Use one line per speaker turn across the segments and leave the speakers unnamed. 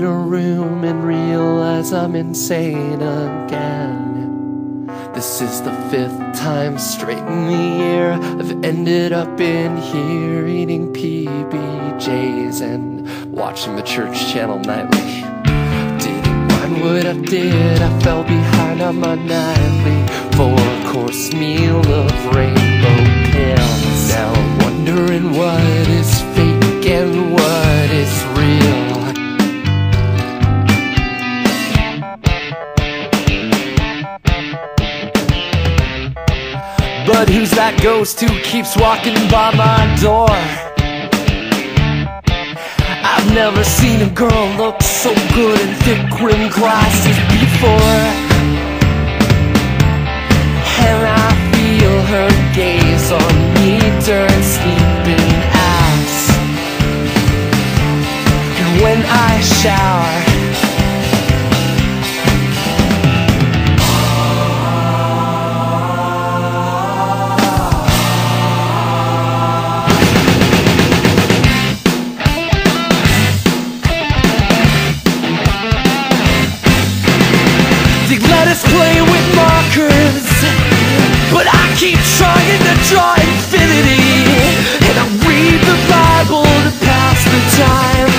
in a room and realize I'm insane again. This is the fifth time straight in the year I've ended up in here eating PBJs and watching the church channel nightly. Didn't mind what I did, I fell behind on my nightly four course meal of rainbow pills. Now I'm wondering what is fake and But who's that ghost who keeps walking by my door? I've never seen a girl look so good in thick rimmed glasses before. And I feel her gaze on me during sleeping hours. And when I shower, keep trying to draw infinity. And I read the Bible to pass the time.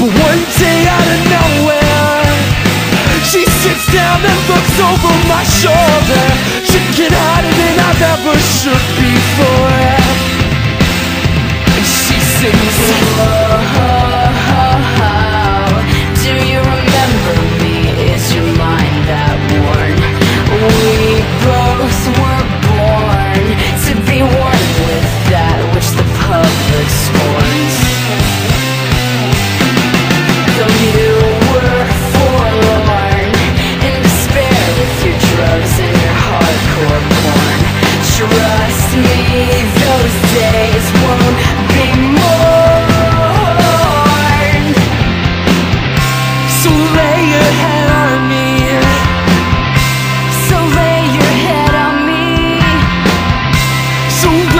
But one day out of nowhere She sits down and looks over my shoulder Shaking harder than I've ever shook before. And she sings soon.